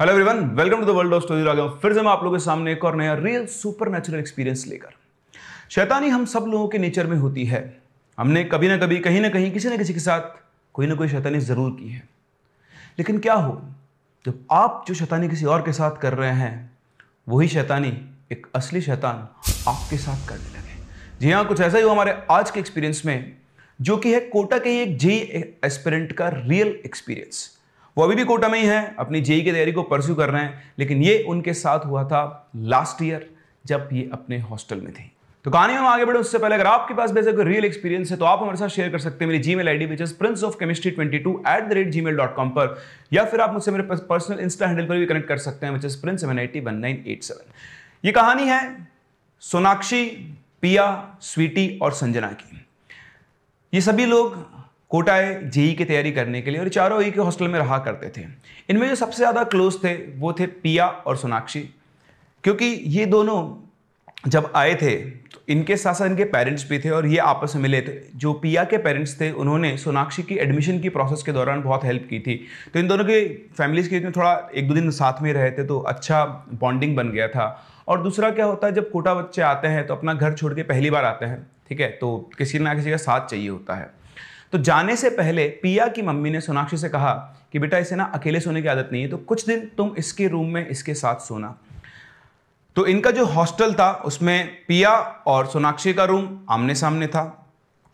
Hello everyone welcome to the world of story आ गया फिर से मैं आप लोगों के सामने एक और नया रियल सुपर नेचुरल एक्सपीरियंस लेकर। शैतानी हम सब लोगों के नेचर में होती है। हमने कभी ना कभी, कहीं ना कहीं, किसी ना किसी के साथ कोई ना कोई शैतानी ज़रूर की है। लेकिन क्या हो, जब आप जो शैतानी किसी और के साथ कर रहे हैं, वही शैतानी एक असली शैतान आपके साथ करने लगे। जी हाँ कुछ ऐसा ही हो हमारे आज के एक्सपीरियंस में, जो कि है कोटा के ही एक जे एस्पिरेंट का रियल एक्सपीरियंस वो अभी भी कोटा में ही है, अपनी जेई की तैयारी को परस्यू कर रहे हैं, लेकिन ये उनके साथ हुआ था लास्ट ईयर जब ये अपने हॉस्टल में थी। तो कहानी में आगे बढ़े, उससे पहले अगर आपके पास वैसे कोई रियल एक्सपीरियंस है तो आप हमारे साथ शेयर कर सकते हैं। मेरी Gmail ID which is prince of chemistry twenty two at the rate Gmail dot com पर, या फिर आप मुझसे मेरे पर्सनल इंस्टा हैंडल पर भी कनेक्ट कर सकते हैं which is prince seven eighty one nine eight seven ये कहानी है सोनाक्षी, पिया, स्वीटी और संजना की। ये सभी लोग कोटाए जेई की तैयारी करने के लिए और चारों एक हॉस्टल में रहा करते थे। इनमें जो सबसे ज़्यादा क्लोज थे, वो थे पिया और सोनाक्षी। क्योंकि ये दोनों जब आए थे तो इनके साथ साथ इनके पेरेंट्स भी थे और ये आपस में मिले थे। जो पिया के पेरेंट्स थे, उन्होंने सोनाक्षी की एडमिशन की प्रोसेस के दौरान बहुत हेल्प की थी। तो इन दोनों के फैमिलीज़ के बीच में थोड़ा एक दो दिन साथ में रहे थे तो अच्छा बॉन्डिंग बन गया था। और दूसरा क्या होता है, जब कोटा बच्चे आते हैं तो अपना घर छोड़ के पहली बार आते हैं, ठीक है? तो किसी ना किसी का साथ चाहिए होता है। तो जाने से पहले पिया की मम्मी ने सोनाक्षी से कहा कि बेटा, इसे ना अकेले सोने की आदत नहीं है तो कुछ दिन तुम इसके रूम में इसके साथ सोना। तो इनका जो हॉस्टल था, उसमें पिया और सोनाक्षी का रूम आमने सामने था,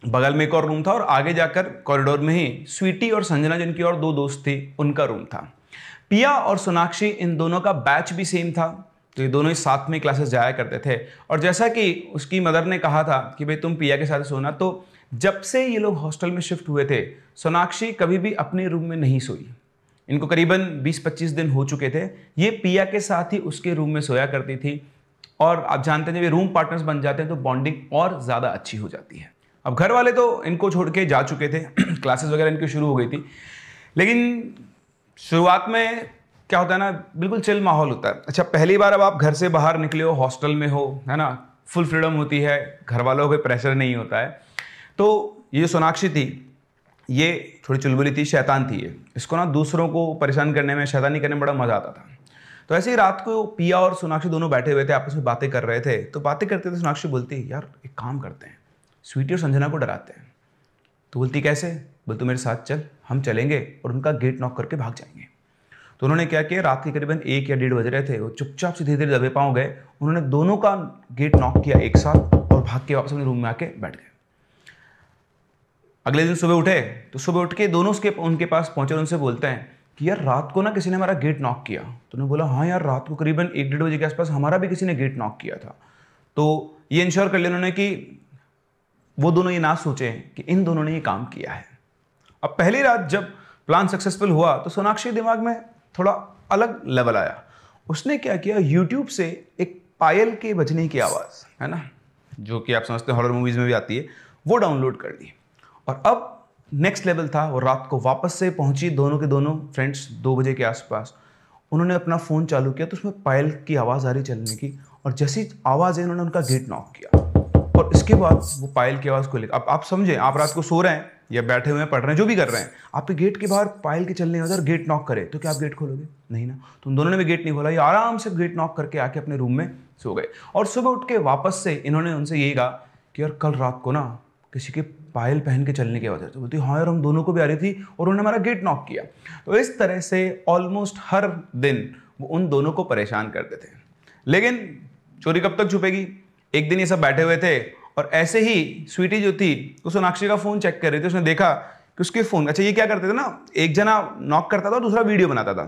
बगल में एक और रूम था और आगे जाकर कॉरिडोर में ही स्वीटी और संजना, जिनकी और दो दोस्त थी, उनका रूम था। पिया और सोनाक्षी, इन दोनों का बैच भी सेम था तो ये दोनों ही साथ में क्लासेस जाया करते थे। और जैसा कि उसकी मदर ने कहा था कि भाई, तुम पिया के साथ सोना तो जब से ये लोग हॉस्टल में शिफ्ट हुए थे, सोनाक्षी कभी भी अपने रूम में नहीं सोई। इनको करीबन 20-25 दिन हो चुके थे। ये पिया के साथ ही उसके रूम में सोया करती थी। और आप जानते हैं, जब ये रूम पार्टनर्स बन जाते हैं तो बॉन्डिंग और ज़्यादा अच्छी हो जाती है। अब घर वाले तो इनको छोड़ के जा चुके थे। क्लासेस वगैरह इनकी शुरू हो गई थी। लेकिन शुरुआत में क्या होता है ना, बिल्कुल चिल माहौल होता है। अच्छा पहली बार अब आप घर से बाहर निकले हो, हॉस्टल में हो, है ना? फुल फ्रीडम होती है। घर वालों को प्रेशर नहीं होता है। तो ये सोनाक्षी थी, ये थोड़ी चुलबुली थी, शैतान थी ये। इसको ना दूसरों को परेशान करने में, शैतानी करने में बड़ा मज़ा आता था। तो ऐसे ही रात को पिया और सोनाक्षी दोनों बैठे हुए थे, आपस में बातें कर रहे थे। तो बातें करते थे, सोनाक्षी बोलती, यार, एक काम करते हैं। स्वीटी और संजना को डराते हैं तो बोलती, कैसे? बोल, तू मेरे साथ चल, हम चलेंगे और उनका गेट नॉक करके भाग जाएँगे तो उन्होंने क्या किया, रात के करीबन एक या डेढ़ बज रहे थे, वो चुपचाप से धीरे धीरे दबे पाँव गए। उन्होंने दोनों का गेट नॉक किया एक साथ और भाग के वापस अपने रूम में आके बैठ गए। अगले दिन सुबह उठे तो सुबह उठ के दोनों उसके, उनके पास पहुँचे उनसे बोलते हैं कि यार, रात को ना किसी ने हमारा गेट नॉक किया। तो उन्होंने बोला हाँ यार, रात को करीबन एक डेढ़ बजे के आसपास हमारा भी किसी ने गेट नॉक किया था। तो ये इंश्योर कर लिया उन्होंने कि वो दोनों ये ना सोचें कि इन दोनों ने ये काम किया है। अब पहली रात जब प्लान सक्सेसफुल हुआ तो सोनाक्षी दिमाग में थोड़ा अलग लेवल आया। उसने क्या किया यूट्यूब से एक पायल के बजने की आवाज़, है ना, जो कि आप समझते हैं हॉरर मूवीज़ में भी आती है, वो डाउनलोड कर ली। और अब नेक्स्ट लेवल था और रात को वापस से पहुँची दोनों के दोनों फ्रेंड्स दो बजे के आसपास। उन्होंने अपना फ़ोन चालू किया तो उसमें पायल की आवाज़ आ रही चलने की और जैसी आवाज़ है उन्होंने उनका गेट नॉक किया। और इसके बाद वो पायल की आवाज़ को लेकर अब आप समझें, आप रात को सो रहे हैं या बैठे हुए हैं, पढ़ रहे हैं, जो भी कर रहे हैं आपके गेट के बाहर पायल के चलने और गेट नॉक करे तो क्या आप गेट खोलोगे? नहीं ना। तो उन दोनों ने भी गेट नहीं खोला, ये आराम से गेट नॉक करके आके अपने रूम में सो गए। और सुबह उठ के वापस से इन्होंने उनसे यही कहा कि यार कल रात को ना किसी के पायल पहन के चलने की वजह से। बोलती हाँ यार, हम दोनों को भी आ रही थी और उन्होंने हमारा गेट नॉक किया। तो इस तरह से ऑलमोस्ट हर दिन वो उन दोनों को परेशान करते थे। लेकिन चोरी कब तक छुपेगी? एक दिन ये सब बैठे हुए थे और ऐसे ही स्वीटी जो थी वो सोनाक्षी का फ़ोन चेक कर रही थी। उसने देखा कि उसके फ़ोन अच्छा ये क्या करते थे ना? एक जना नॉक करता था और दूसरा वीडियो बनाता था।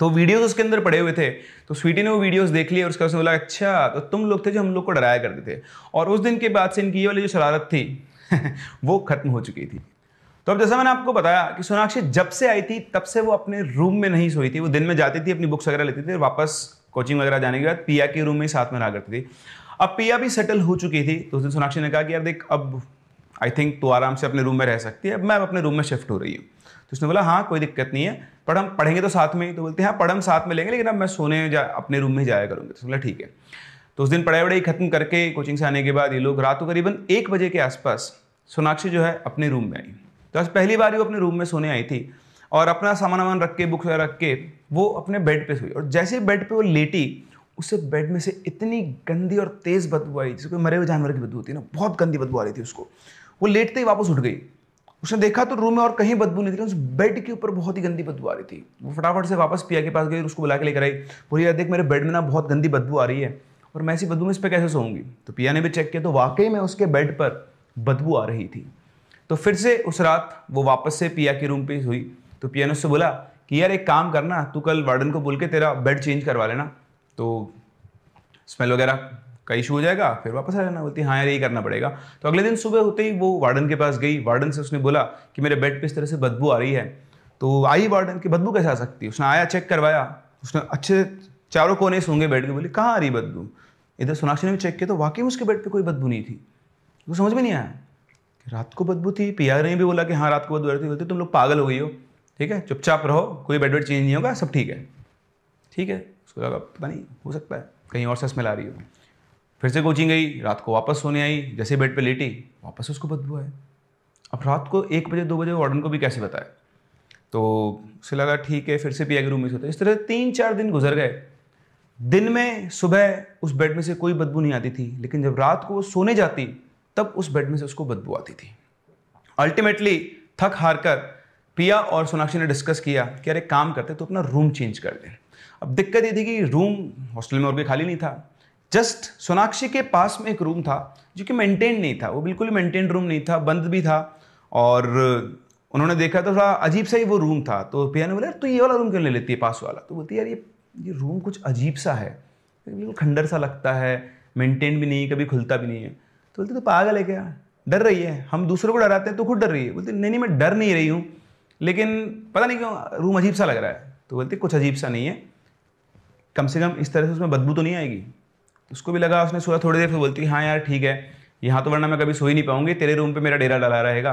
तो वीडियोस उसके अंदर पड़े हुए थे। तो स्वीटी ने वो वीडियोस देख लिए और उसका उसने बोला अच्छा तो तुम लोग थे जो हम लोग को डराया करते थे। और उस दिन के बाद से इनकी ये वाली जो शरारत थी वो खत्म हो चुकी थी। तो अब जैसा मैंने आपको बताया कि सोनाक्षी जब से आई थी, तब से वो अपने रूम में नहीं सोई थी। वो दिन में जाती थी, अपनी बुक्स वगैरह लेती थी और वापस कोचिंग वगैरह जाने के बाद पिया के रूम में ही साथ में रहा करती थी। अब पिया भी सेटल हो चुकी थी। तो उस दिन सोनाक्षी ने कहा कि, यार देख, अब आई थिंक तू आराम से अपने रूम में रह सकती है। अब मैं अपने रूम में शिफ्ट हो रही हूँ। तो उसने बोला हाँ कोई दिक्कत नहीं है। पर हम पढ़ेंगे तो साथ में ही। तो बोलते, हैं हाँ पढ़, हम साथ में लेंगे, लेकिन अब मैं सोने जा, अपने रूम में ही जाया करूँगी। तो बोला, ठीक है। तो उस दिन पढ़ाई वढ़ाई खत्म करके कोचिंग से आने के बाद ये लोग रात को करीबन एक बजे के आसपास सोनाक्षी जो है अपने रूम में आई। तो आज पहली बार वो अपने रूम में सोने आई थी और अपना सामान वामान रख के वगैरह रख के वो अपने बेड पे सोई। और जैसे बेड पे वो लेटी, उसे बेड में से इतनी गंदी और तेज़ बदबू आई जिसको मरे हुए जानवर की बदबू होती है ना, बहुत गंदी बदबू आ रही थी उसको। वो लेटते ही वापस उठ गई। उसने देखा तो रूम में और कहीं बदबू नहीं थी, उस बेड के ऊपर बहुत ही गंदी बदबू आ रही थी। वो फटाफट से वापस पिया के पास गई और उसको बुला के लेकर आई। बोली, यार देख, मेरे बेड में ना बहुत गंदी बदबू आ रही है। और मैं ऐसी बदबू में इस पर कैसे सोऊँगी? तो पिया ने भी चेक किया तो वाकई में उसके बेड पर बदबू आ रही थी। तो फिर से उस रात वो वापस से पिया के रूम पे हुई। तो पिया ने उससे बोला कि, यार, एक काम करना, तू कल वार्डन को बोल के तेरा बेड चेंज करवा लेना। तो स्मेल वगैरह का इशू हो जाएगा, फिर वापस आ जाना। बोलती हाँ यार, यही करना पड़ेगा। तो अगले दिन सुबह होते ही वो वार्डन के पास गई। वार्डन से उसने बोला कि, मेरे बेड पे इस तरह से बदबू आ रही है। तो आई वार्डन की बदबू कैसे आ सकती है? उसने आया चेक करवाया। उसने अच्छे चारों कोने सूँगे बेड के, बोले, कहाँ आ रही बदबू? इधर सोनाक्षी ने भी चेक किया तो वाकई में उसके बेड पर कोई बदबू नहीं थी। वो समझ में नहीं आया। रात को बदबू थी पी ने भी बोला कि हाँ रात को बदबू रही बोलते, तुम लोग पागल हो गई हो। ठीक है, चुपचाप रहो, कोई बेड वेड चेंज नहीं होगा, सब ठीक है। ठीक है? उसको लगा, पता नहीं, हो सकता है, कहीं और से स्मेल आ रही हो। फिर से कोचिंग गई, रात को वापस सोने आई, जैसे बेड पे लेटी, वापस उसको बदबू आए अब रात को एक बजे, दो बजे वार्डन को भी कैसे बताए तो उसे लगा, ठीक है, फिर से पिया के रूम में सोता। इस तरह तीन चार दिन गुजर गए। दिन में सुबह उस बेड में से कोई बदबू नहीं आती थी, लेकिन जब रात को वो सोने जाती, तब उस बेड में से उसको बदबू आती थी। अल्टीमेटली थक हार कर पिया और सोनाक्षी ने डिस्कस किया कि अरे, काम करते तो अपना रूम चेंज कर दें। अब दिक्कत ये थी कि रूम हॉस्टल में और भी खाली नहीं था। जस्ट सोनाक्षी के पास में एक रूम था, जो कि मेंटेन नहीं था। वो बिल्कुल ही मेंटेन रूम नहीं था, बंद भी था और उन्होंने देखा तो थोड़ा अजीब सा ही वो रूम था। तो पिया ने बोला तो ये वाला रूम क्यों ले लेती है? पास वाला। तो बोलती यार, ये ये रूम कुछ अजीब सा है। बिल्कुल खंडर सा लगता है मेंटेन भी नहीं कभी खुलता भी नहीं है। तो बोलते तो पागल है क्या? डर रही है? हम दूसरों को डराते हैं तो खुद डर रही है? बोलते, नहीं नहीं, मैं डर नहीं रही हूँ, लेकिन पता नहीं क्यों रूम अजीब सा लग रहा है। तो बोलते, कुछ अजीब सा नहीं है। कम से कम इस तरह से उसमें बदबू तो नहीं आएगी? उसको भी लगा, उसने सोया थोड़ी देर, फिर बोलती हाँ यार, ठीक है, यहाँ तो वरना मैं कभी सो ही नहीं पाऊँगी, तेरे रूम पे मेरा डेरा डला रहेगा।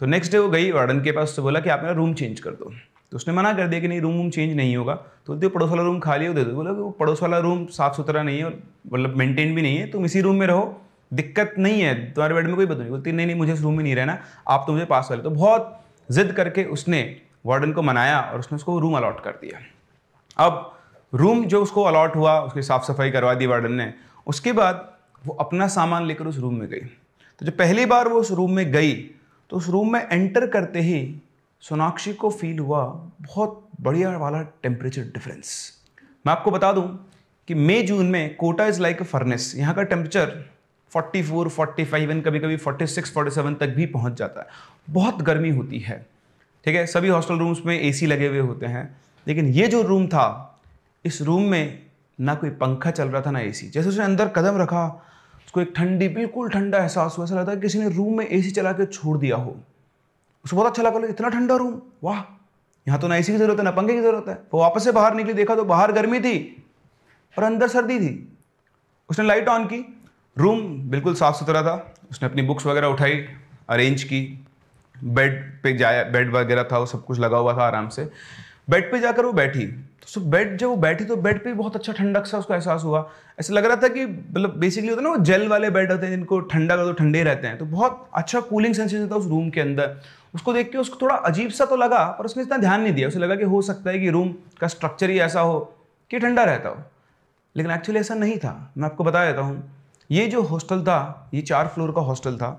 तो नेक्स्ट डे वो गई वार्डन के पास, उससे बोला कि, आप मेरा रूम चेंज कर दो। तो उसने मना कर दिया कि नहीं रूम वूम चेंज नहीं होगा। तो बोलते पड़ोस वाला रूम खाली हो दे दो। बोला वो पड़ोस वाला रूम साफ़ सुथरा नहीं है और मतलब मेंटेन भी नहीं है। तुम इसी रूम में रहो, दिक्कत नहीं है, तुम्हारे बेड में कोई बात नहीं बोलती नहीं नहीं, मुझे इस रूम में नहीं रहना, आप तो मुझे पास वाले तो बहुत जिद करके उसने वार्डन को मनाया और उसने उसको रूम अलॉट कर दिया। अब रूम जो उसको अलॉट हुआ, उसकी साफ़ सफ़ाई करवा दी वार्डन ने, उसके बाद वो अपना सामान लेकर उस रूम में गई। तो जब पहली बार वो उस रूम में गई तो उस रूम में एंटर करते ही सोनाक्षी को फील हुआ बहुत बढ़िया वाला टेम्परेचर डिफरेंस मैं आपको बता दूँ कि मई जून में Kota is like a furnace यहाँ का टेम्परेचर 44, 45 इवन कभी कभी 46, 47 तक भी पहुँच जाता है। बहुत गर्मी होती है ठीक है? सभी हॉस्टल रूम्स में एसी लगे हुए होते हैं। लेकिन ये जो रूम था इस रूम में ना कोई पंखा चल रहा था ना एसी जैसे उसने अंदर कदम रखा उसको एक ठंडी बिल्कुल ठंडा एहसास हुआ ऐसा लगता है किसी ने रूम में एसी चला के छोड़ दिया हो। उसको बहुत अच्छा लगा इतना ठंडा रूम वाह, यहाँ तो ना एसी की ज़रूरत है, ना पंखे की ज़रूरत है। वो वापस से बाहर निकली, देखा तो बाहर गर्मी थी और अंदर सर्दी थी। उसने लाइट ऑन की रूम बिल्कुल साफ़ सुथरा था। उसने अपनी बुक्स वगैरह उठाई अरेंज की बेड पे जाया बेड वगैरह था, वो सब कुछ लगा हुआ था आराम से। बेड पे जाकर वो बैठी। तो सो बेड जब वो बैठी तो बेड पे बहुत अच्छा ठंडक सा उसको एहसास हुआ। ऐसा लग रहा था कि मतलब बेसिकली होता है ना वो जेल वाले बेड होते हैं जिनको ठंडा कर दो, ठंडे रहते हैं। तो बहुत अच्छा कूलिंग सेंसेशन था उस रूम के अंदर। उसको देख के उसको थोड़ा अजीब सा तो लगा, पर उसने इतना ध्यान नहीं दिया। उसे लगा कि हो सकता है कि रूम का स्ट्रक्चर ही ऐसा हो कि ठंडा रहता हो। लेकिन एक्चुअली ऐसा नहीं था। मैं आपको बता देता हूँ। ये जो हॉस्टल था, ये चार फ्लोर का हॉस्टल था।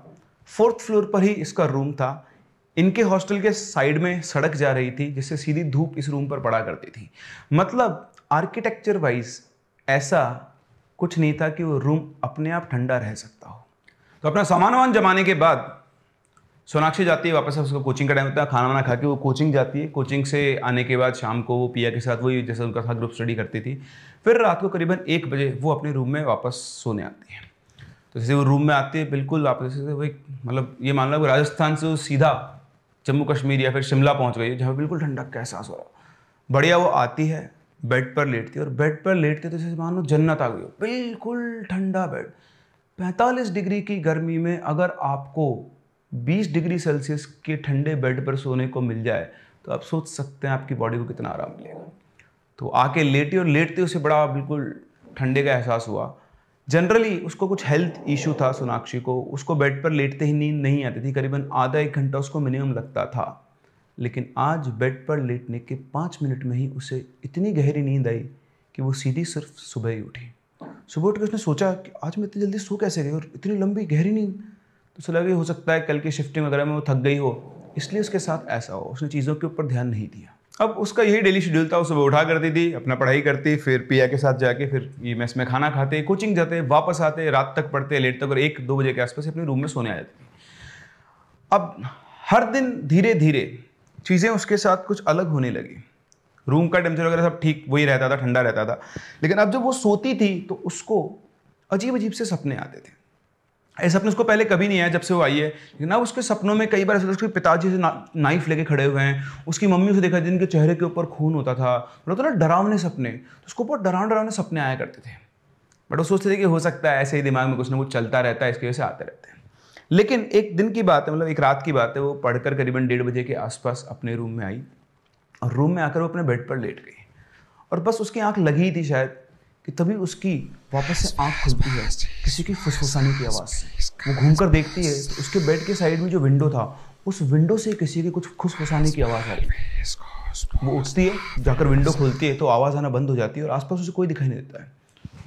फोर्थ फ्लोर पर ही इसका रूम था। इनके हॉस्टल के साइड में सड़क जा रही थी, जिससे सीधी धूप इस रूम पर पड़ा करती थी। मतलब आर्किटेक्चर वाइज ऐसा कुछ नहीं था कि वो रूम अपने आप ठंडा रह सकता हो। तो अपना सामान वामान जमाने के बाद, सोनाक्षी जाती है वापस, उसको कोचिंग का टाइम होता है खाना वाना खा के वो कोचिंग जाती है। कोचिंग से आने के बाद शाम को वो पिया के साथ वही, जैसे उनका था ग्रुप स्टडी करती थी। फिर रात को करीबन एक बजे वो अपने रूम में वापस सोने आती है। तो जैसे वो रूम में आती है, बिल्कुल वापस जैसे वही मतलब ये मान लो राजस्थान से वो सीधा जम्मू कश्मीर या फिर शिमला पहुँच गई जहाँ बिल्कुल ठंडक का एहसास हो रहा बढ़िया वो आती है, बेड पर लेटती है, और बेड पर लेटते तो जैसे मानो जन्नत आ गई हो। बिल्कुल ठंडा बेड। 45 डिग्री की गर्मी में अगर आपको 20 डिग्री सेल्सियस के ठंडे बेड पर सोने को मिल जाए तो आप सोच सकते हैं आपकी बॉडी को कितना आराम मिलेगा। तो आके लेटी और लेटते उसे बड़ा बिल्कुल ठंडे का एहसास हुआ। जनरली उसको कुछ हेल्थ इशू था सोनाक्षी को। उसको बेड पर लेटते ही नींद नहीं आती थी। करीबन आधा एक घंटा उसको मिनिमम लगता था। लेकिन आज बेड पर लेटने के पाँच मिनट में ही उसे इतनी गहरी नींद आई कि वो सीधी सिर्फ़ सुबह ही उठी। सुबह उठ के उसने सोचा कि आज मैं इतनी जल्दी सो कैसे गई और इतनी लंबी गहरी नींद? तो उसे लगा हो सकता है कल की शिफ्टिंग वगैरह में वो थक गई हो। इसलिए उसके साथ ऐसा हो उसने चीज़ों के ऊपर ध्यान नहीं दिया। अब उसका यही डेली शेड्यूल था सुबह उठा करती थी, अपना पढ़ाई करती, फिर पिया के साथ जाके फिर ये मेस में खाना खाते कोचिंग जाते, वापस आते, रात तक पढ़ते लेट तक और एक दो बजे के आसपास अपने रूम में सोने आ जाती। अब हर दिन धीरे धीरे चीज़ें उसके साथ कुछ अलग होने लगी। रूम का टेम्परेचर वगैरह सब ठीक वही रहता था, ठंडा रहता था। लेकिन अब जब वो सोती थी तो उसको अजीब अजीब से सपने आते थे। ऐसे सपने उसको पहले कभी नहीं आया जब से वो आई है। लेकिन अब उसके सपनों में कई बार ऐसा उसके पिताजी से ना, नाइफ लेके खड़े हुए हैं। उसकी मम्मी उसे देखा जिनके चेहरे के ऊपर खून होता था। मतलब तो ना डरावने सपने। तो उसको बहुत डरावने डरावने सपने आया करते थे। बट वो सोचते थे कि हो सकता है ऐसे ही दिमाग में कुछ ना कुछ चलता रहता है इसकी वजह से आते रहते हैं। लेकिन एक दिन की बात है मतलब एक रात की बात है वो पढ़कर करीबन डेढ़ बजे के आसपास अपने रूम में आई। और रूम में आकर वो अपने बेड पर लेट गई। और बस उसकी आँख लगी थी शायद। कि तभी उसकी वापस से आँख खुलती है। किसी की फुसफुसाने की आवाज़। से वो घूम कर देखती है तो उसके बेड के साइड में जो विंडो था उस विंडो से किसी की कुछ फुसफुसाने की आवाज़ आ रही है वो उठती है जाकर विंडो खोलती है तो आवाज़ आना बंद हो जाती है और आसपास उसे कोई दिखाई नहीं देता है।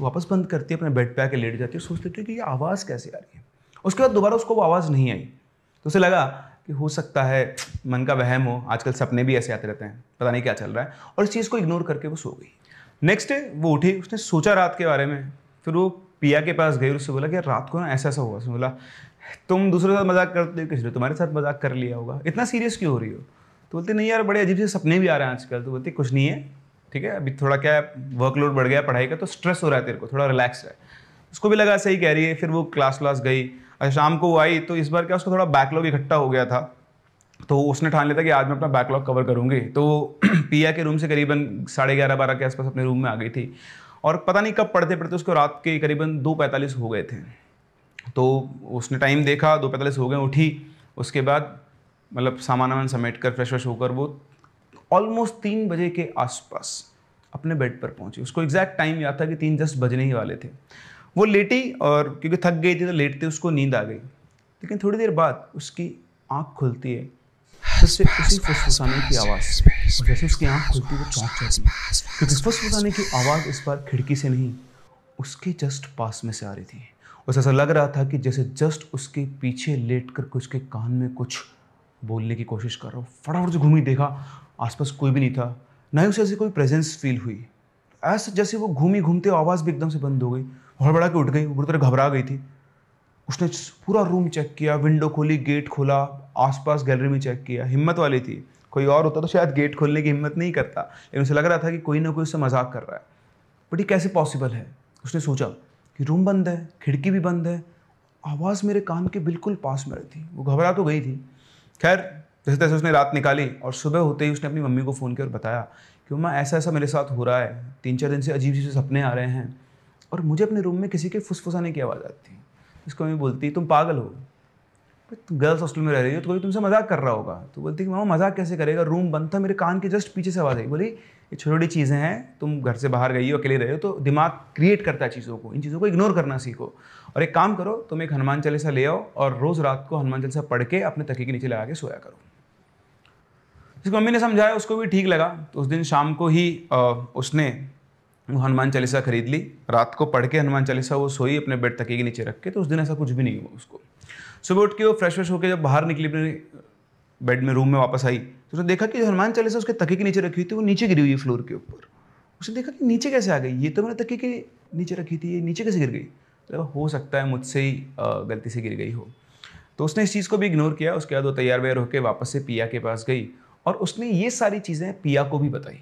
वापस बंद करती है अपने बेड पे आके लेट जाती है सोच लेती है कि ये आवाज़ कैसे आ रही है। उसके बाद दोबारा उसको वो आवाज़ नहीं आई। तो उसे लगा कि हो सकता है मन का वहम हो। आजकल सपने भी ऐसे आते रहते हैं पता नहीं क्या चल रहा है। और इस चीज़ को इग्नोर करके वो सो गई। नेक्स्ट डे वो उठी, उसने सोचा रात के बारे में। फिर वो पिया के पास गई उससे बोला कि रात को ना ऐसा ऐसा हुआ। उसने बोला, तुम दूसरे साथ मज़ाक करते हो, किसी ने तुम्हारे साथ मज़ाक कर लिया होगा। इतना सीरियस क्यों हो रही हो? तो बोलते, नहीं यार, बड़े अजीब से सपने भी आ रहे हैं आजकल। तो बोलते, कुछ नहीं है, ठीक है? अभी थोड़ा क्या वर्कलोड बढ़ गया, पढ़ाई का तो स्ट्रेस हो रहा है तेरे को, थोड़ा रिलैक्स है उसको भी लगा, सही कह रही है। फिर वो क्लास क्लास गई। और शाम को वो आई तो इस बार क्या उसका थोड़ा बैकलॉग इकट्ठा हो गया था। तो उसने ठान लिया था कि आज मैं अपना बैकलॉग कवर करूँगी। तो पिया के रूम से करीबन साढ़े ग्यारह, बारह के आसपास अपने रूम में आ गई थी। और पता नहीं कब पढ़ते पढ़ते उसको रात के करीबन दो पैंतालीस हो गए थे। तो उसने टाइम देखा, दो पैंतालीस हो गए, उठी। उसके बाद मतलब सामान वामान समेट कर फ्रेश व्रेश होकर वो ऑलमोस्ट तीन बजे के आसपास अपने बेड पर पहुँची। उसको एग्जैक्ट टाइम याद था कि तीन दस बजने ही वाले थे। वो लेटी और क्योंकि थक गई थी तो लेटते उसको नींद आ गई। लेकिन थोड़ी देर बाद उसकी आँख खुलती है। फिर उसी फुसफुसाने की आवाज़। जैसे उसकी आँख खुलती वो चौंक जाती क्योंकि फुसफुसाने की आवाज़ इस बार खिड़की से नहीं उसके जस्ट पास में से आ रही थी। उसे ऐसा लग रहा था कि जैसे जस्ट उसके पीछे लेट कर कुछ के कान में कुछ बोलने की कोशिश कर रहा हूँ। फटाफट से घूमी देखा आसपास कोई भी नहीं था। ना ही उसे ऐसी कोई प्रेजेंस फील हुई। ऐसा जैसे वो घूमी घूमते आवाज़ भी एकदम से बंद हो गई। हड़बड़ा के उठ गई बुरी तरह घबरा गई थी। उसने पूरा रूम चेक किया विंडो खोली गेट खोला, आसपास गैलरी में चेक किया। हिम्मत वाली थी। कोई और होता तो शायद गेट खोलने की हिम्मत नहीं करता, लेकिन उसे लग रहा था कि कोई ना कोई उससे मज़ाक कर रहा है। बट ये कैसे पॉसिबल है? उसने सोचा कि रूम बंद है, खिड़की भी बंद है, आवाज़ मेरे कान के बिल्कुल पास में रही थी वो घबरा तो गई थी। खैर जैसे तैसे उसने रात निकाली और सुबह होते ही उसने अपनी मम्मी को फ़ोन किया और बताया कि मम्मा ऐसा ऐसा मेरे साथ हो रहा है। तीन चार दिन से अजीब से सपने आ रहे हैं। और मुझे अपने रूम में किसी के फुसफुसाने की आवाज़ आती। है इसको मम्मी बोलती, तुम पागल हो। तुम गर्ल्स हॉस्टल में रह रही हो तो कोई तुमसे मज़ाक कर रहा होगा। तो बोलती कि, मामा, मज़ाक कैसे करेगा? रूम बंद था, मेरे कान के जस्ट पीछे से आवाज़ आई। बोली, ये छोटी छोटी चीज़ें हैं, तुम घर से बाहर गई हो, अकेले रहे हो तो दिमाग क्रिएट करता है चीज़ों को। इन चीज़ों को इग्नोर करना सीखो। और एक काम करो, तुम एक हनुमान चालीसा ले आओ और रोज़ रात को हनुमान चालीसा पढ़ के अपने तकी के नीचे लगा के सोया करो। जिसको मम्मी ने समझाया, उसको भी ठीक लगा। तो उस दिन शाम को ही उसने हनुमान चालीसा खरीद ली, रात को पढ़ के हनुमान चालीसा वो सोई अपने बेड तके के नीचे रख के तो उस दिन ऐसा कुछ भी नहीं हुआ उसको। सुबह उठ के वो फ्रेश फ्रेश होकर जब बाहर निकली अपने बेड में रूम में वापस आई तो उसने देखा कि हनुमान चालीसा उसके तके के नीचे रखी हुई थी, वो नीचे गिरी हुई फ्लोर के ऊपर। उसने देखा कि नीचे कैसे आ गई? ये तो मैंने तके के नीचे रखी थी, ये नीचे कैसे गिर गई? तो हो सकता है मुझसे ही गलती से गिर गई हो। तो उसने इस चीज़ को भी इग्नोर किया, उसके बाद वो तैयार वैयार होकर वापस से पिया के पास गई, और उसने ये सारी चीज़ें पिया को भी बताई।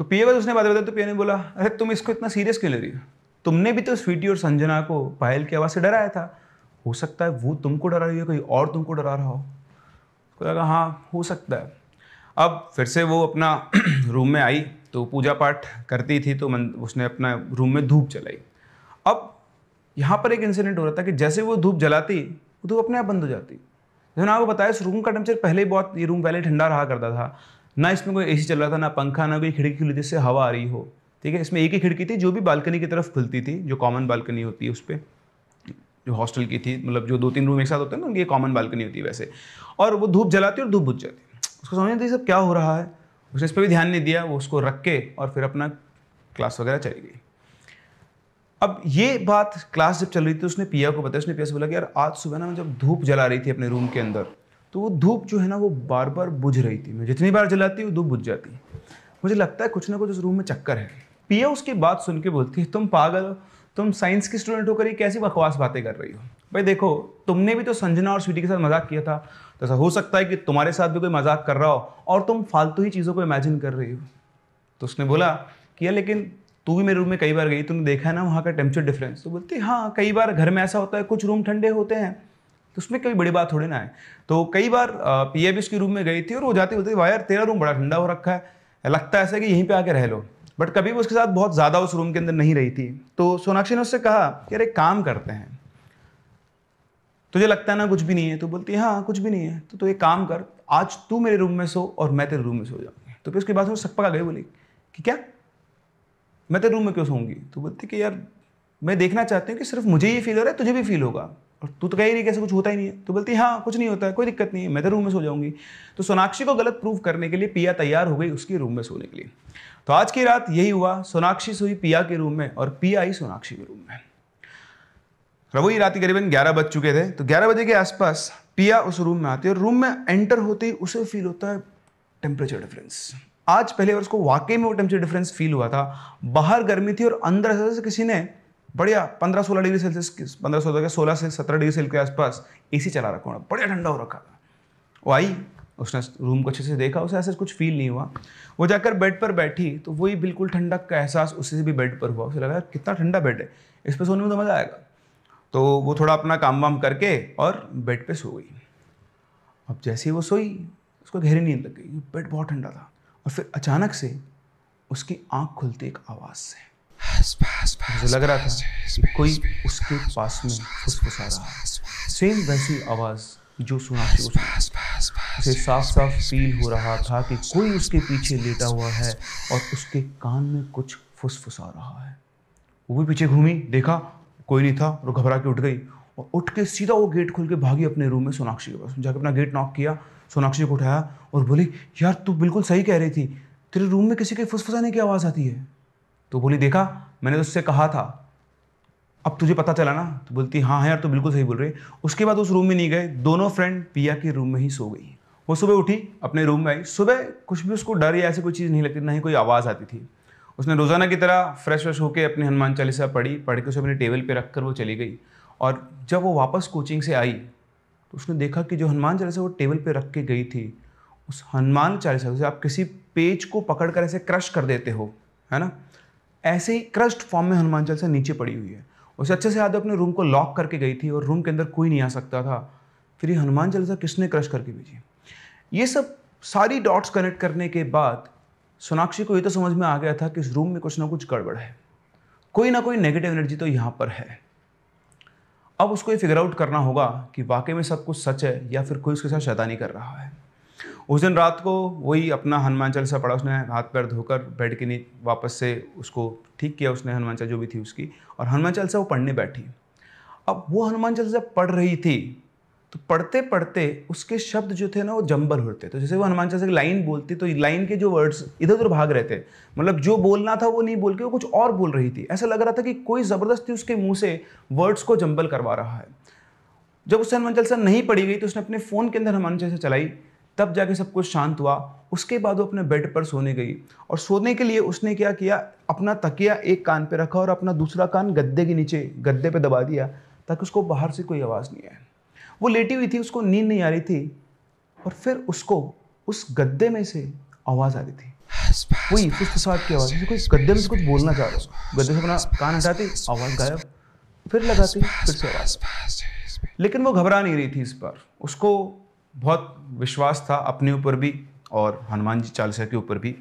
तो पिया को उसने बात बताई तो पिया ने बोला, अरे, तुम इसको इतना सीरियस क्यों ले रही हो? तुमने भी तो स्वीटी और संजना को पायल की आवाज़ से डराया था। हो सकता है वो तुमको डरा रही है, कोई और तुमको डरा रहा हो। उसको लगा हाँ हो सकता है। अब फिर से वो अपना रूम में आई तो पूजा पाठ करती थी तो उसने अपना रूम में धूप जलाई। अब यहाँ पर एक इंसिडेंट हो रहा था कि जैसे वो धूप जलाती, वो धूप अपने आप बंद हो जाती। जैसे ना आपको बताया इस रूम का टेम्परेचर पहले बहुत, ये रूम पहले ठंडा रहा करता था। ना इसमें कोई एसी चल रहा था, ना पंखा, ना कोई खिड़की खुली जिससे हवा आ रही हो। ठीक है, इसमें एक ही खिड़की थी, जो भी बालकनी की तरफ़ खुलती थी, जो कॉमन बालकनी होती है उस पर जो हॉस्टल की थी मतलब जो दो तीन रूम एक साथ होते हैं ना, उनकी कॉमन बालकनी होती है वैसे। और वो धूप जलाती और धूप बुझ जाती उसको समझ नहीं सब क्या हो रहा है? उसने इस पर भी ध्यान नहीं दिया, वो उसको रख के और फिर अपना क्लास वगैरह चली गई। अब ये बात क्लास जब चल रही थी उसने पिया को बताया, उसने पिया से बोला कि यार, आज सुबह ना मैं जब धूप जला रही थी अपने रूम के अंदर तो वो धूप जो है ना, वो बार बार बुझ रही थी। मैं जितनी बार जलाती वो धूप बुझ जाती है। मुझे लगता है कुछ ना कुछ उस रूम में चक्कर है। पिया उसकी बात सुन के बोलती है, तुम पागल हो। तुम साइंस की स्टूडेंट होकर ही कैसी बकवास बातें कर रही हो? भाई देखो, तुमने भी तो संजना और स्वीटी के साथ मज़ाक किया था। तो ऐसा हो सकता है कि तुम्हारे साथ भी कोई मज़ाक कर रहा हो और तुम फालतू ही चीज़ों को इमेजिन कर रही हो। तो उसने बोला कि, यार, लेकिन तू भी मेरे रूम में कई बार गई तुमने देखा है ना, वहाँ का टेम्परेचर डिफरेंस तो बोलती हाँ कई बार घर में ऐसा होता है, कुछ रूम ठंडे होते हैं तो उसमें कोई बड़ी बात थोड़ी ना है। तो कई बार पी भी उसके रूम में गई थी और वो जाती बोलती वायर तेरा रूम बड़ा ठंडा हो रखा है। लगता है ऐसा कि यहीं पर आके रह लो। बट कभी वो उसके साथ बहुत ज़्यादा उस रूम के अंदर नहीं रही थी। तो सोनाक्षी ने उससे कहा कि यार एक काम करते हैं। तुझे लगता है ना कुछ भी नहीं है? तो बोलती है हाँ कुछ भी नहीं है। तो तू एक काम कर, आज तू मेरे रूम में सो और मैं तेरे रूम में सो जाऊँगी। तो फिर उसके बाद वो सकपा गई बोली कि, क्या? मैं तेरे रूम में क्यों सोऊँगी? तो बोलती कि, यार, मैं देखना चाहती हूँ कि सिर्फ़ मुझे ही फील हो रहा है, तुझे भी फील होगा। और तू तो कह ही नहीं कैसे कुछ होता ही नहीं है। तो बोलती हाँ कुछ नहीं होता है, कोई दिक्कत नहीं है, मैं तो रूम में सो जाऊँगी। तो सोनाक्षी को गलत प्रूव करने के लिए पिया तैयार हो गई उसके रूम में सोने के लिए। तो आज की रात यही हुआ, सोनाक्षी सोई पिया के रूम में और पिया आई सोनाक्षी के रूम में। रवो रात करीबन ग्यारह बज चुके थे तो ग्यारह बजे के आसपास पिया उस रूम में आती है और रूम में एंटर होते ही उसे फील होता है टेम्परेचर डिफरेंस आज पहले बार उसको वाकई में वो टेम्परेचर डिफरेंस फील हुआ था। बाहर गर्मी थी और अंदर से किसी ने बढ़िया, पंद्रह सोलह डिग्री सेल्सियस पंद्रह सोलह सोलह से सत्रह डिग्री सेल्सियस के आसपास एसी चला रखा होना, बढ़िया ठंडा हो रखा। था वो आई, उसने रूम को अच्छे से देखा, उसे ऐसे कुछ फील नहीं हुआ। वो जाकर बेड पर बैठी तो वही बिल्कुल ठंडक का एहसास उसे भी बेड पर हुआ। उसे लगा कितना ठंडा बेड है, इस पर सोने में तो मज़ा आएगा। तो वो थोड़ा अपना काम वाम करके और बेड पे सो गई। अब जैसे ही वो सोई, उसको गहरी नींद लग गई। बेड बहुत ठंडा था और फिर अचानक से उसकी आँख खुलती एक आवाज़ से। मुझे लग रहा था कोई उसके पास में फुसफुसा रहा सेम वैसी आवाज़ जो सुना थी उसे साफ़ साफ़ फील हो रहा था कि कोई उसके पीछे लेटा हुआ है और उसके कान में कुछ फुसफुसा रहा है वो भी पीछे घूमी देखा कोई नहीं था और घबरा के उठ गई और उठ के सीधा वो गेट खोल के भागी अपने रूम में सोनाक्षी के पास जाके अपना गेट नॉक किया सोनाक्षी को उठाया और बोली यार तू बिल्कुल सही कह रही थी तेरे रूम में किसी के फुसफुसाने की आवाज़ आती है तो बोली, देखा, मैंने तो उससे कहा था। अब तुझे पता चला ना? तो बोलती हाँ यार तो बिल्कुल सही बोल रही उसके बाद उस रूम में नहीं गए। दोनों फ्रेंड पिया के रूम में ही सो गई। वो सुबह उठी, अपने रूम में आई। सुबह कुछ भी उसको डर या ऐसी कोई चीज़ नहीं लगती, ना ही कोई आवाज़ आती थी। उसने रोज़ाना की तरह फ्रेश व्रेश होकर अपनी हनुमान चालीसा पढ़ी, पढ़ के उसे अपने टेबल पर रख कर वो चली गई। और जब वो वापस कोचिंग से आई तो उसने देखा कि जो हनुमान चालीसा वो टेबल पर रख के गई थी, उस हनुमान चालीसा से आप किसी पेज को पकड़ कर ऐसे क्रश कर देते हो, है ना? ऐसे ही क्रश्ड फॉर्म में हनुमान चालीसा नीचे पड़ी हुई है। उसे अच्छे से याद अपने रूम को लॉक करके गई थी और रूम के अंदर कोई नहीं आ सकता था। फिर ये हनुमान चालीसा किसने क्रश करके भेजी? ये सब सारी डॉट्स कनेक्ट करने के बाद सोनाक्षी को ये तो समझ में आ गया था कि इस रूम में कुछ ना कुछ गड़बड़ है। कोई ना कोई नेगेटिव एनर्जी तो यहाँ पर है। अब उसको ये फिगर आउट करना होगा कि वाकई में सब कुछ सच है या फिर कोई उसके साथ शैतानी कर रहा है। उस दिन रात को वही अपना हनुमान चालीसा पढ़ा उसने, हाथ पैर धोकर बेड के नीचे वापस से उसको ठीक किया उसने हनुमान चालीसा, जो भी थी उसकी, और हनुमान चालीसा वो पढ़ने बैठी। अब वो हनुमान चालीसा पढ़ रही थी तो पढ़ते पढ़ते उसके शब्द जो थे ना वो जंबल होते तो जैसे वो हनुमान चालीसा की लाइन बोलती तो लाइन के जो वर्ड्स इधर उधर भाग रहे थे मतलब जो बोलना था वो नहीं बोल के वो कुछ और बोल रही थी। ऐसा लग रहा था कि कोई ज़बरदस्ती उसके मुँह से वर्ड्स को जंबल करवा रहा है। जब उससे हनुमान चालीसा नहीं पढ़ी गई तो उसने अपने फ़ोन के अंदर हनुमान चालीसा चलाई। तब जाके सब कुछ शांत हुआ। उसके बाद वो अपने बेड पर सोने गई और सोने के लिए उसने क्या किया? अपना तकिया एक कान पे रखा और अपना दूसरा कान गद्दे के नीचे, गद्दे पे दबा दिया ताकि उसको बाहर से कोई आवाज़ नहीं आए। वो लेटी हुई थी, उसको नींद नहीं आ रही थी और फिर उसको उस गद्दे में से आवाज़ आ रही थी। वही फुसफुसाहट की आवाज़, कोई गद्दे में से कुछ बोलना चाह रहा गद्दे से अपना कान हटाती, आवाज़ गायब, फिर लगाती, फिर से आवाज़। लेकिन वो घबरा नहीं रही थी इस पर। उसको बहुत विश्वास था अपने ऊपर भी और हनुमान जी चालीसा के ऊपर भी।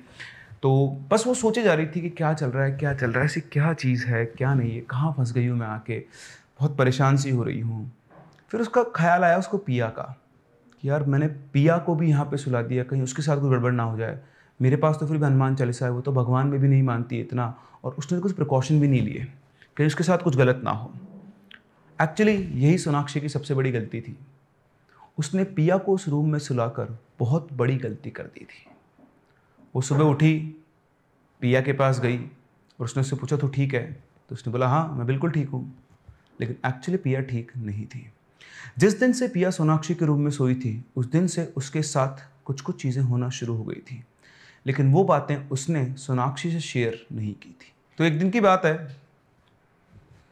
तो बस वो सोचे जा रही थी कि क्या चल रहा है, क्या चल रहा है, ऐसी क्या चीज़ है, क्या नहीं है, कहाँ फंस गई हूँ मैं आके? बहुत परेशान सी हो रही हूँ। फिर उसका ख्याल आया उसको पिया का कि यार मैंने पिया को भी यहाँ पे सुला दिया, कहीं उसके साथ कोई गड़बड़ ना हो जाए। मेरे पास तो फिर भी हनुमान चालीसा है, वो तो भगवान में भी नहीं मानती इतना और उसने तो कुछ प्रिकॉशन भी नहीं लिए, कहीं उसके साथ कुछ गलत ना हो। एक्चुअली यही सोनाक्षी की सबसे बड़ी गलती थी। उसने पिया को उस रूम में सुलाकर बहुत बड़ी गलती कर दी थी। वो सुबह उठी, पिया के पास गई और उसने उससे पूछा तो ठीक है? तो उसने बोला हाँ मैं बिल्कुल ठीक हूँ। लेकिन एक्चुअली पिया ठीक नहीं थी। जिस दिन से पिया सोनाक्षी के रूम में सोई थी, उस दिन से उसके साथ कुछ कुछ चीज़ें होना शुरू हो गई थी। लेकिन वो बातें उसने सोनाक्षी से शेयर नहीं की थी। तो एक दिन की बात है।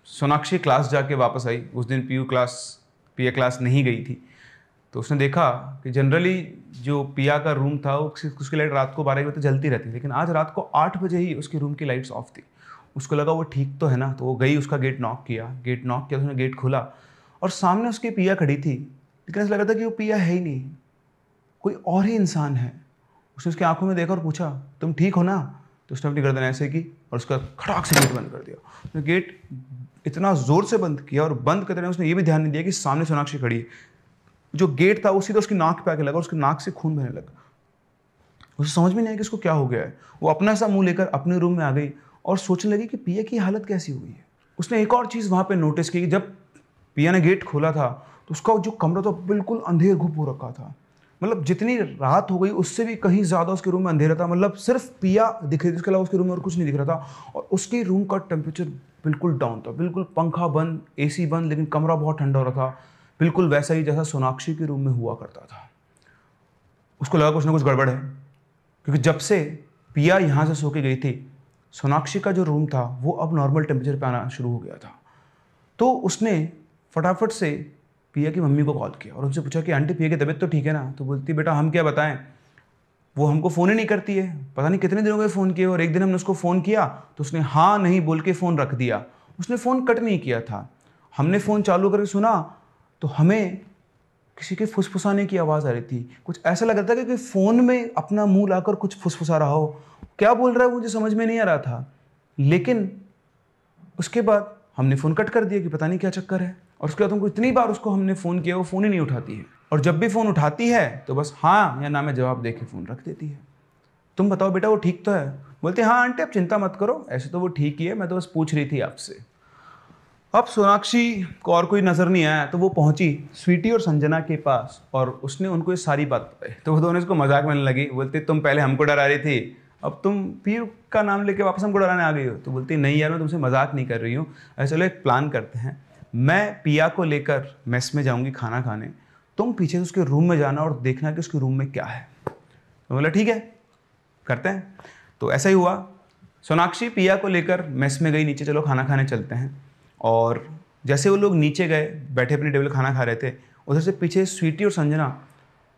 सोनाक्षी क्लास जाके वापस आई। उस दिन पीयू क्लास, पिया क्लास नहीं गई थी। तो उसने देखा कि जनरली जो पिया का रूम था उसकी लाइट रात को बारह बजे तो जलती रहती लेकिन आज रात को आठ बजे ही उसके रूम की लाइट्स ऑफ़ थी। उसको लगा वो ठीक तो है ना तो वो गई, उसका गेट नॉक किया। गेट नॉक किया उसने गेट खोला और सामने उसकी पिया खड़ी थी, लेकिन ऐसा लगा था कि वो पिया है ही नहीं। कोई और ही इंसान है। उसने उसकी आँखों में देखा और पूछा, तुम ठीक हो ना? तो उसने अपनी गर्दन ऐसे की और उसका खड़ाक से गेट बंद कर दिया। उसने गेट इतना ज़ोर से बंद किया और बंद करते रहे उसने ये भी ध्यान नहीं दिया कि सामने सोनाक्षी खड़ी है। जो गेट था उसी तो उसकी नाक पे आके लगा उसके नाक से खून बहने लगा। उसे समझ में नहीं आया कि इसको क्या हो गया है। वो अपना सा मुँह लेकर अपने रूम में आ गई और सोचने लगी कि पिया की हालत कैसी हुई है। उसने एक और चीज़ वहाँ पे नोटिस की कि जब पिया ने गेट खोला था तो उसका जो कमरा था बिल्कुल अंधेर घुप हो रखा था। मतलब जितनी रात हो गई, उससे भी कहीं ज़्यादा उसके रूम में अंधेरा था। मतलब सिर्फ़ पिया दिख रही थी, उसके अलावा उसके रूम में और कुछ नहीं दिख रहा था। और उसके रूम का टेम्परेचर बिल्कुल डाउन था। बिल्कुल पंखा बंद एसी बंद, लेकिन कमरा बहुत ठंडा हो रहा था। बिल्कुल वैसा ही जैसा सोनाक्षी के रूम में हुआ करता था। उसको लगा कुछ ना कुछ गड़बड़ है, क्योंकि जब से पिया यहाँ से सो के गई थी, सोनाक्षी का जो रूम था, वो अब नॉर्मल टेम्परेचर पे आना शुरू हो गया था। तो उसने फटाफट से पिया की मम्मी को कॉल किया और उनसे पूछा कि, आंटी, पिया की तबीयत तो ठीक है ना? तो बोलती, बेटा, हम क्या बताएँ? वो हमको फ़ोन ही नहीं करती है। पता नहीं कितने दिनों में फ़ोन किए और एक दिन हमने उसको फ़ोन किया तो उसने हाँ नहीं बोल के फ़ोन रख दिया। उसने फ़ोन कट नहीं किया था। हमने फ़ोन चालू करके सुना तो हमें किसी के फुसफुसाने की आवाज़ आ रही थी। कुछ ऐसा लग रहा था कि फ़ोन में अपना मुँह लाकर कुछ फुसफुसा रहा हो। क्या बोल रहा है मुझे समझ में नहीं आ रहा था? लेकिन उसके बाद हमने फ़ोन कट कर दिया कि पता नहीं क्या चक्कर है। और उसके बाद उनको इतनी बार उसको हमने फ़ोन किया, वो फ़ोन ही नहीं उठाती है। और जब भी फ़ोन उठाती है तो बस हाँ या ना में जवाब दे के फ़ोन रख देती है। तुम बताओ बेटा, वो ठीक तो है? बोलते हाँ आंटी, आप चिंता मत करो, ऐसे तो वो ठीक ही है, मैं तो बस पूछ रही थी आपसे। अब सोनाक्षी को और कोई नज़र नहीं आया तो वो पहुँची स्वीटी और संजना के पास और उसने उनको ये सारी बात बताई। तो वो दोनों इसको मज़ाक में लगी, बोलती, तुम पहले हमको डरा रही थी, अब तुम पीर का नाम लेके वापस हमको डराने आ गई हो। तो बोलती, नहीं यार, मैं तुमसे मज़ाक नहीं कर रही हूँ। ऐसे चलो, एक प्लान करते हैं। मैं पिया को लेकर मेस में जाऊँगी खाना खाने। तुम पीछे से उसके रूम में जाना और देखना कि उसके रूम में क्या है। तो बोला, ठीक है, करते हैं। तो ऐसा ही हुआ। सोनाक्षी पिया को लेकर मेस में गई, नीचे, चलो, खाना खाने चलते हैं। और जैसे वो लोग नीचे गए, बैठे अपने टेबल खाना खा रहे थे, उधर से पीछे स्वीटी और संजना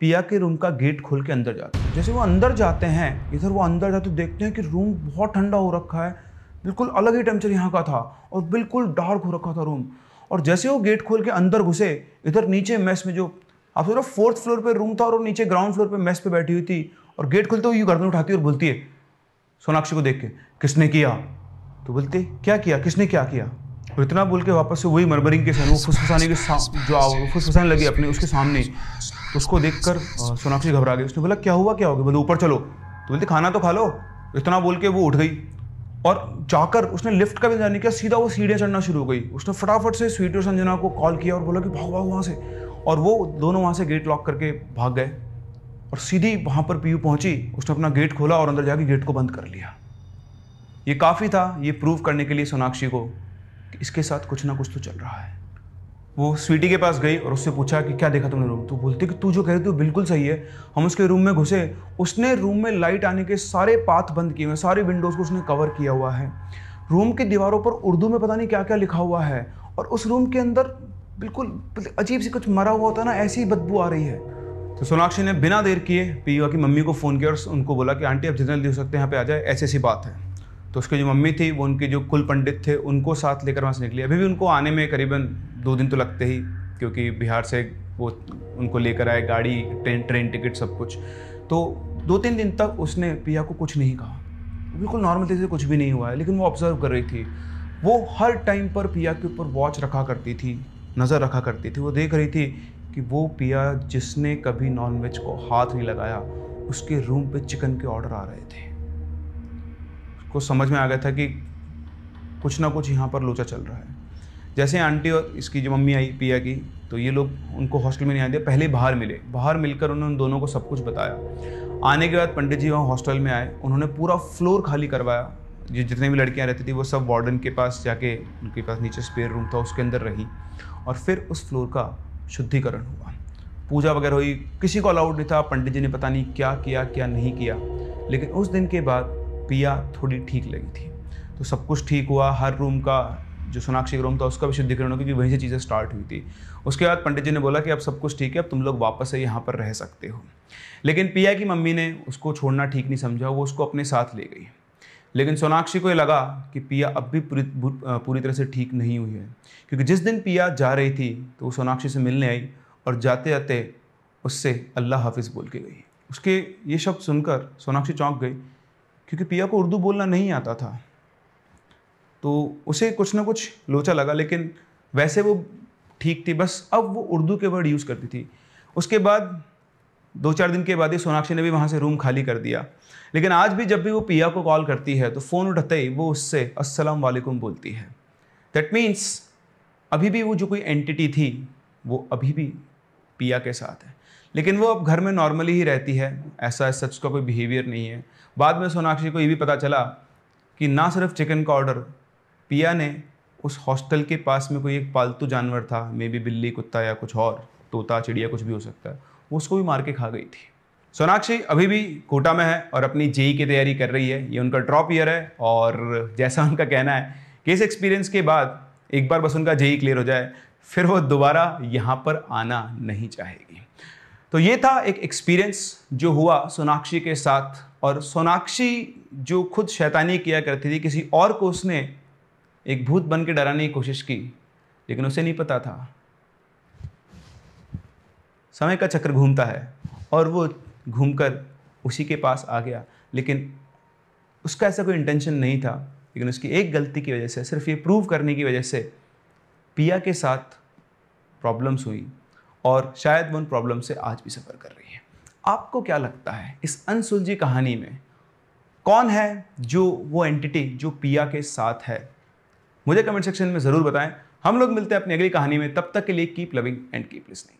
पिया के रूम का गेट खोल के अंदर जाते हैं। जैसे वो अंदर जाते हैं, इधर वो अंदर जाते देखते हैं कि रूम बहुत ठंडा हो रखा है, बिल्कुल अलग ही टेम्परेचर यहाँ का था और बिल्कुल डार्क हो रखा था रूम। और जैसे वो गेट खोल के अंदर घुसे, इधर नीचे मेस में जो, आप सोचो फोर्थ फ्लोर पे रूम था और नीचे ग्राउंड फ्लोर पे मेस पे बैठी हुई थी और गेट खुलते हुए गर्दन उठाती और बोलती है, सोनाक्षी को देख के, किसने किया? तो बोलते, क्या किया? किसने क्या किया? और इतना बोल के वापस से वही मरमरिंग के वो फुसफुसाने के जो फुसफुसाने लगी अपने उसके सामने। तो उसको देखकर सोनाक्षी घबरा गई उसने बोला, क्या हुआ, क्या हो गया बोले, ऊपर चलो। तो बोलते, खाना तो खा लो। इतना बोल के वो उठ गई। और जाकर उसने लिफ्ट का भी जाने किया, सीधा वो सीढ़ियाँ चढ़ना शुरू हो गई। उसने फटाफट से स्वीट और संजना को कॉल किया और बोला कि, भाग भाग वहाँ से। और वो दोनों वहाँ से गेट लॉक करके भाग गए। और सीधी वहाँ पर पीयू पहुँची। उसने अपना गेट खोला और अंदर जाके गेट को बंद कर लिया। ये काफ़ी था, ये प्रूव करने के लिए सोनाक्षी को। कि इसके साथ कुछ ना कुछ तो चल रहा है। वो स्वीटी के पास गई और उससे पूछा कि क्या देखा तुमने रूम तो बोलती कि तू जो कह रही थी बिल्कुल सही है। हम उसके रूम में घुसे। उसने रूम में लाइट आने के सारे पाथ बंद किए हुए सारे विंडोज़ को उसने कवर किया हुआ है। रूम की दीवारों पर उर्दू में पता नहीं क्या क्या लिखा हुआ है। और उस रूम के अंदर बिल्कुल अजीब सी कुछ मरा हुआ होता है ना, ऐसी बदबू आ रही है। तो सोनाक्षी ने बिना देर किए पी की मम्मी को फ़ोन किया और उनको बोला कि, आंटी, आप जितना जल्दी हो सकते हैं यहाँ पे आ जाए। ऐसी ऐसी बात है। तो उसके जो मम्मी थी, वो उनके जो कुल पंडित थे, उनको साथ लेकर वहाँ से निकली। अभी भी उनको आने में करीबन दो दिन तो लगते ही, क्योंकि बिहार से वो उनको लेकर आए, गाड़ी, ट्रेन ट्रेन टिकट, सब कुछ। तो दो तीन दिन तक उसने पिया को कुछ नहीं कहा। बिल्कुल नॉर्मल तरीके से कुछ भी नहीं हुआ है, लेकिन वो ऑब्ज़र्व कर रही थी। वो हर टाइम पर पिया के ऊपर वॉच रखा करती थी, नज़र रखा करती थी। वो देख रही थी कि वो पिया जिसने कभी नॉनवेज को हाथ नहीं लगाया, उसके रूम पे चिकन के ऑर्डर आ रहे थे। को समझ में आ गया था कि कुछ ना कुछ यहाँ पर लोचा चल रहा है। जैसे आंटी और इसकी जो मम्मी आई, पिया की तो ये लोग उनको हॉस्टल में नहीं आए थे, पहले बाहर मिले। बाहर मिलकर उन्होंने दोनों को सब कुछ बताया। आने के बाद पंडित जी वहाँ हॉस्टल में आए, उन्होंने पूरा फ्लोर खाली करवाया। जो जितने भी लड़कियाँ रहती थी, वो सब वार्डन के पास जाके, उनके पास नीचे स्पेयर रूम था, उसके अंदर रही और फिर उस फ्लोर का शुद्धिकरण हुआ। पूजा वगैरह हुई, किसी को अलाउड नहीं था, पंडित जी ने पता नहीं क्या किया, क्या नहीं किया। लेकिन उस दिन के बाद पिया थोड़ी ठीक लगी थी। तो सब कुछ ठीक हुआ, हर रूम का जो सोनाक्षी रूम था उसका भी शुद्धिकरण क्योंकि वहीं से चीज़ें स्टार्ट हुई थी। उसके बाद पंडित जी ने बोला कि अब सब कुछ ठीक है, अब तुम लोग वापस से यहाँ पर रह सकते हो। लेकिन पिया की मम्मी ने उसको छोड़ना ठीक नहीं समझा, वो उसको अपने साथ ले गई। लेकिन सोनाक्षी को ये लगा कि पिया अब भी पूरी पूरी तरह से ठीक नहीं हुई है। क्योंकि जिस दिन पिया जा रही थी तो वो सोनाक्षी से मिलने आई और जाते जाते उससे अल्लाह हाफिज़ बोल के गई। उसके ये शब्द सुनकर सोनाक्षी चौंक गई क्योंकि पिया को उर्दू बोलना नहीं आता था। तो उसे कुछ ना कुछ लोचा लगा, लेकिन वैसे वो ठीक थी। बस अब वो उर्दू के वर्ड यूज़ करती थी। उसके बाद, दो चार दिन के बाद ही सोनाक्षी ने भी वहाँ से रूम खाली कर दिया। लेकिन आज भी जब भी वो पिया को कॉल करती है तो फ़ोन उठाते ही वो उससे, अस्सलाम वालेकुम बोलती है। दैट मीन्स अभी भी वो जो कोई एंटिटी थी, वो अभी भी पिया के साथ है। लेकिन वो अब घर में नॉर्मली ही रहती है। ऐसा सच का कोई बिहेवियर नहीं है। बाद में सोनाक्षी को ये भी पता चला कि ना सिर्फ़ चिकन का ऑर्डर पिया ने उस हॉस्टल के पास में कोई एक पालतू जानवर था मे बी बिल्ली, कुत्ता या कुछ और, तोता, चिड़िया, कुछ भी हो सकता है उसको भी मार के खा गई थी। सोनाक्षी अभी भी कोटा में है और अपनी जेई की तैयारी कर रही है, ये उनका ड्रॉप ईयर है और जैसा उनका कहना है कि इस एक्सपीरियंस के बाद एक बार बस उनका जेई क्लियर हो जाए, फिर वो दोबारा यहाँ पर आना नहीं चाहेगी। तो ये था एक एक्सपीरियंस जो हुआ सोनाक्षी के साथ और सोनाक्षी जो खुद शैतानी किया करती थी, किसी और को उसने एक भूत बन के डराने की कोशिश की, लेकिन उसे नहीं पता था। समय का चक्र घूमता है और वो घूमकर उसी के पास आ गया, लेकिन उसका ऐसा कोई इंटेंशन नहीं था, लेकिन उसकी एक गलती की वजह से, सिर्फ़ ये प्रूव करने की वजह से पिया के साथ प्रॉब्लम्स हुई। और शायद वो उन प्रॉब्लम से आज भी सफ़र कर रही है। आपको क्या लगता है इस अनसुलझी कहानी में कौन है जो वो एंटिटी जो पिया के साथ है? मुझे कमेंट सेक्शन में ज़रूर बताएँ। हम लोग मिलते हैं अपनी अगली कहानी में। तब तक के लिए keep loving and keep listening